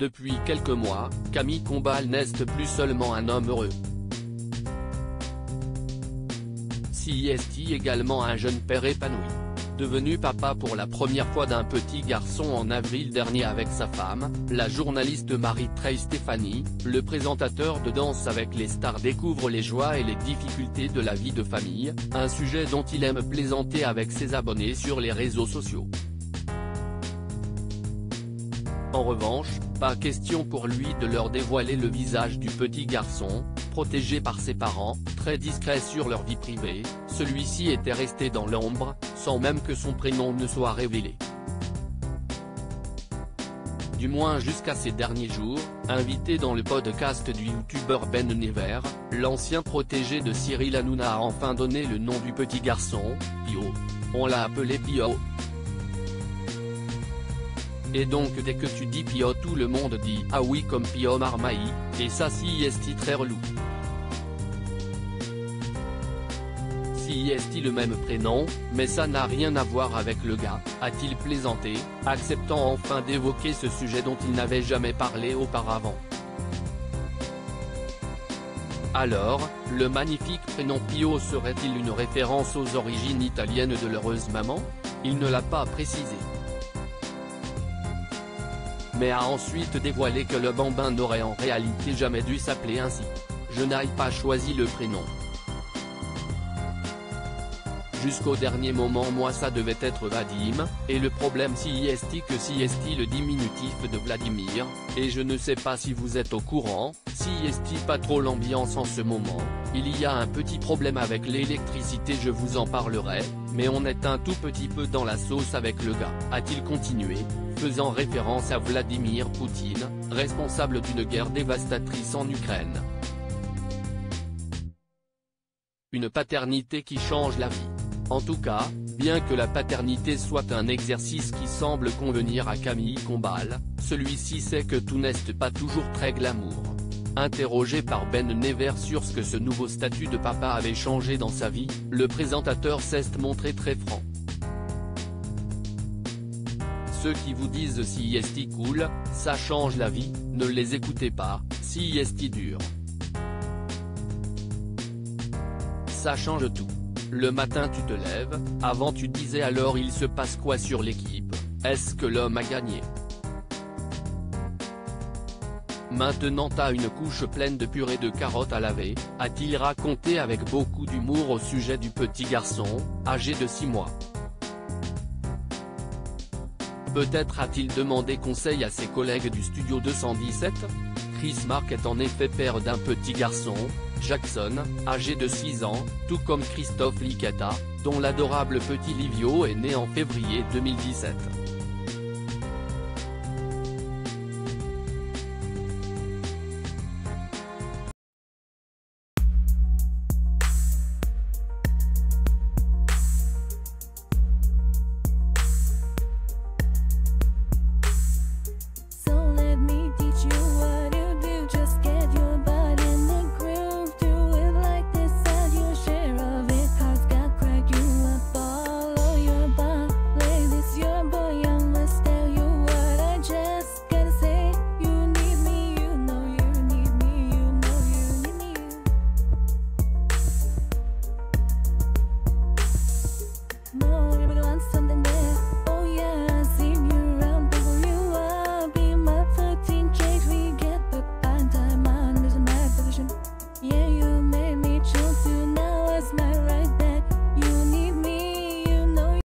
Depuis quelques mois, Camille Combal n'est plus seulement un homme heureux. CIST également un jeune père épanoui. Devenu papa pour la première fois d'un petit garçon en avril dernier avec sa femme, la journaliste Marie-Trey Stéphanie, le présentateur de Danse avec les stars découvre les joies et les difficultés de la vie de famille, un sujet dont il aime plaisanter avec ses abonnés sur les réseaux sociaux. En revanche, pas question pour lui de leur dévoiler le visage du petit garçon, protégé par ses parents, très discret sur leur vie privée, celui-ci était resté dans l'ombre, sans même que son prénom ne soit révélé. Du moins jusqu'à ces derniers jours, invité dans le podcast du youtubeur Ben Never, l'ancien protégé de Cyril Hanouna a enfin donné le nom du petit garçon, Pio. On l'a appelé Pio. Et donc dès que tu dis Pio tout le monde dit ah oui comme Pio Marmaï, et ça si est très relou? Si est le même prénom, mais ça n'a rien à voir avec le gars, a-t-il plaisanté, acceptant enfin d'évoquer ce sujet dont il n'avait jamais parlé auparavant? Alors, le magnifique prénom Pio serait-il une référence aux origines italiennes de l'heureuse maman? Il ne l'a pas précisé mais a ensuite dévoilé que le bambin n'aurait en réalité jamais dû s'appeler ainsi. Je n'aille pas choisi le prénom. Jusqu'au dernier moment moi ça devait être Vadim, et le problème si est que si est le diminutif de Vladimir, et je ne sais pas si vous êtes au courant, si est pas trop l'ambiance en ce moment, il y a un petit problème avec l'électricité je vous en parlerai, mais on est un tout petit peu dans la sauce avec le gars, a-t-il continué, faisant référence à Vladimir Poutine, responsable d'une guerre dévastatrice en Ukraine. Une paternité qui change la vie. En tout cas, bien que la paternité soit un exercice qui semble convenir à Camille Combal, celui-ci sait que tout n'est pas toujours très glamour. Interrogé par Ben Never sur ce que ce nouveau statut de papa avait changé dans sa vie, le présentateur s'est montré très franc. Ceux qui vous disent si est cool, ça change la vie, ne les écoutez pas, si est dur. Ça change tout. Le matin tu te lèves, avant tu disais alors il se passe quoi sur l'équipe, est-ce que l'homme a gagné? Maintenant t'as une couche pleine de purée de carottes à laver, a-t-il raconté avec beaucoup d'humour au sujet du petit garçon, âgé de 6 mois? Peut-être a-t-il demandé conseil à ses collègues du studio 217 Chris Mark est en effet père d'un petit garçon, Jackson, âgé de 6 ans, tout comme Christophe Licata, dont l'adorable petit Livio est né en février 2017.